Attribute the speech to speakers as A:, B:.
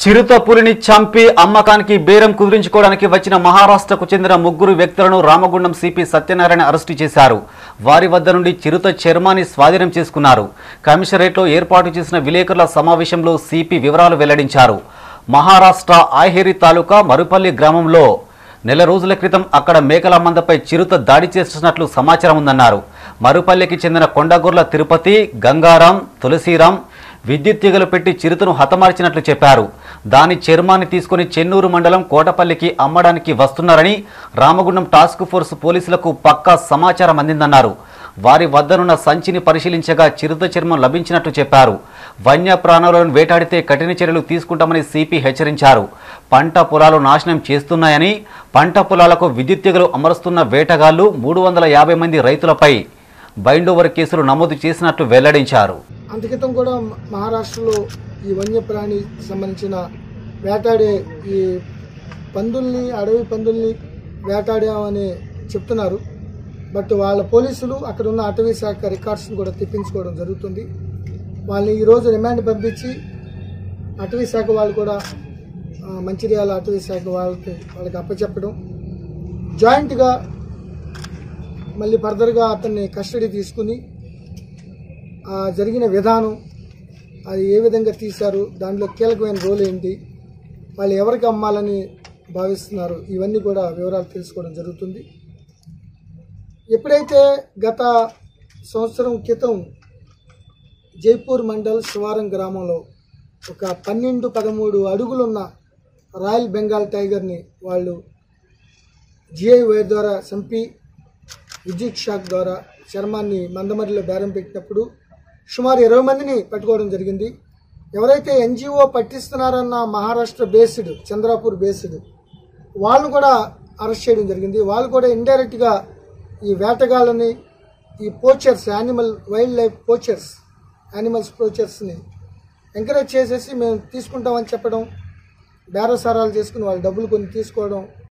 A: చిరుత పులిని చంపి అమ్మకానికి బేరం కుదిరించుకోవడానికి వచ్చిన మహారాష్ట్రకు చెందిన ముగ్గురు వ్యక్తులను రామగుండం సిపి సత్యనారాయణ అరెస్టు చేశారు. వారి వద్ద నుండి చిరుత చర్మాన్ని స్వాధీనం చేసుకున్నారు. కమిషనరేట్లో ఏర్పాటు చేసిన విలేకరుల సమావేశంలో సిపి వివరాలు వెల్లడించారు. మహారాష్ట్ర ఆయహేరి తాలూకా మరుపల్లి గ్రామంలో నెల రోజుల క్రితం అక్కడ మేకల మందపై చిరుత దాడి చేస్తున్నట్లు సమాచారం ఉందన్నారు. మరుపల్లికి చెందిన కొండగొర్ల తిరుపతి గంగారాం తులసీరాం విద్యుత్ తీగలు పెట్టి చిరుతను హతమార్చినట్లు చెప్పారు. దాని చర్మాన్ని తీసుకుని చెన్నూరు మండలం కోటపల్లికి అమ్మడానికి వస్తున్నారని రామగుండం టాస్క్ ఫోర్స్ పోలీసులకు పక్కా సమాచారం అందిందన్నారు. వారి వద్దనున్న సంచిని పరిశీలించగా చిరుత చర్మం లభించినట్లు చెప్పారు. వన్యప్రాణులను వేటాడితే కఠిన చర్యలు తీసుకుంటామని సిపి హెచ్చరించారు. పంట పొలాలు నాశనం చేస్తున్నాయని పంట పొలాలకు విద్యుత్ తీగలు అమరుస్తున్న వేటగాళ్ళు మూడు వందల యాభై మంది రైతులపై బైండోవర్ కేసులు నమోదు చేసినట్లు వెల్లడించారు.
B: అంతకితం కూడా మహారాష్ట్రలో ఈ వన్యప్రాణి సంబంధించిన వేటాడే ఈ పందుల్ని అడవి పందుల్ని వేటాడామని చెప్తున్నారు. బట్ వాళ్ళ పోలీసులు అక్కడ ఉన్న అటవీ శాఖ రికార్డ్స్ని కూడా తెప్పించుకోవడం జరుగుతుంది. వాళ్ళని ఈరోజు రిమాండ్ పంపించి అటవీ శాఖ వాళ్ళు కూడా మంచిర్యాల అటవీ శాఖ వాళ్ళకి వాళ్ళకి అప్పచెప్పడం. జాయింట్గా మళ్ళీ ఫర్దర్గా అతన్ని కస్టడీ తీసుకుని జరిగిన విధానం అది ఏ విధంగా తీశారు దాంట్లో కీలకమైన రోల్ ఏంటి వాళ్ళు ఎవరికి అమ్మాలని భావిస్తున్నారు ఇవన్నీ కూడా వివరాలు తెలుసుకోవడం జరుగుతుంది. ఎప్పుడైతే గత సంవత్సరం క్రితం జైపూర్ మండల్ శివారం గ్రామంలో ఒక పన్నెండు పదమూడు అడుగులున్న రాయల్ బెంగాల్ టైగర్ని వాళ్ళు జిఐ వైర్ ద్వారా చంపి విద్యుత్ షాక్ ద్వారా చర్మాన్ని మందమరిలో బేరం పెట్టినప్పుడు సుమారు ఇరవై మందిని పట్టుకోవడం జరిగింది. ఎవరైతే ఎన్జిఓ పట్టిస్తున్నారన్న మహారాష్ట్ర బేస్డ్ చంద్రాపూర్ బేస్డ్ వాళ్ళను కూడా అరెస్ట్ చేయడం జరిగింది. వాళ్ళు కూడా ఇండైరెక్ట్గా ఈ వేటగాళ్ళని ఈ poachers animal wild life poachers animals పోచర్స్ని encourage చేసేసి మేము తీసుకుంటామని చెప్పడం బేరసారాలు చేసుకుని వాళ్ళు డబ్బులు కొన్ని తీసుకోవడం